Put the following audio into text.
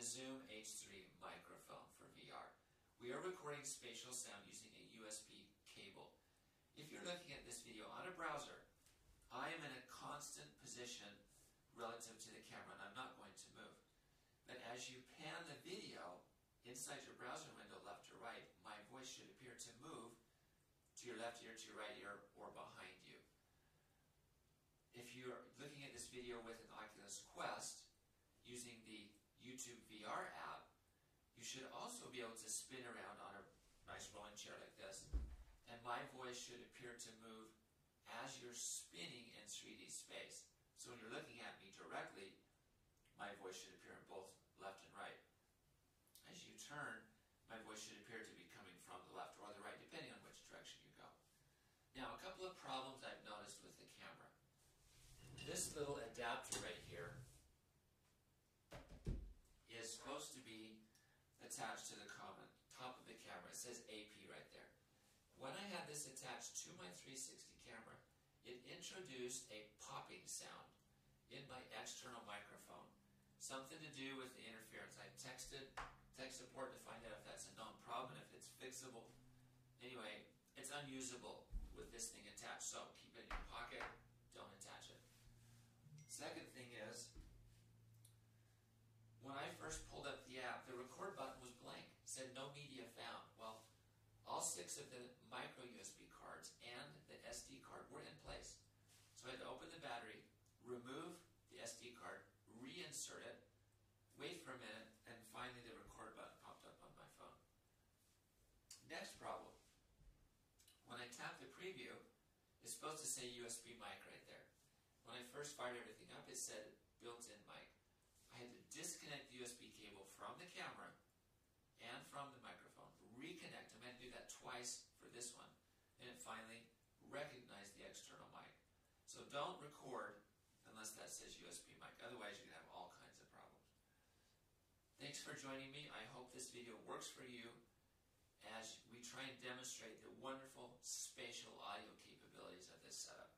Zoom H3 microphone for VR. We are recording spatial sound using a USB cable. If you're looking at this video on a browser, I am in a constant position relative to the camera and I'm not going to move. But as you pan the video inside your browser window left or right, my voice should appear to move to your left ear, to your right ear, or behind you. If you're looking at this video with an Oculus Quest using the YouTube you should also be able to spin around on a nice rolling chair like this, and my voice should appear to move as you're spinning in 3D space. So when you're looking at me directly, my voice should appear in both left and right. As you turn, my voice should appear to be coming from the left or the right, depending on which direction you go. Now, a couple of problems I've noticed with the camera. This little adapter right here is supposed to be attached to the top of the camera. It says AP right there. When I had this attached to my 360 camera, it introduced a popping sound in my external microphone. Something to do with the interference. I texted tech support to find out if that's a known problem, if it's fixable. Anyway, it's unusable with this thing attached, so keep it in your pocket, don't attach it. Second thing is, when I first pulled up the app, the record button was blank. It said no media found. Well, all of the micro USB cards and the SD card were in place. So I had to open the battery, remove the SD card, reinsert it, wait for a minute, and finally the record button popped up on my phone. Next problem. When I tap the preview, it's supposed to say USB mic right there. When I first fired everything up, it said built-in mic. I had to disconnect the USB cable from the camera and from the microphone, reconnect them. I had to do that twice for this one, and it finally recognized the external mic. So don't record unless that says USB mic. Otherwise, going to have all kinds of problems. Thanks for joining me. I hope this video works for you as we try and demonstrate the wonderful spatial audio capabilities of this setup.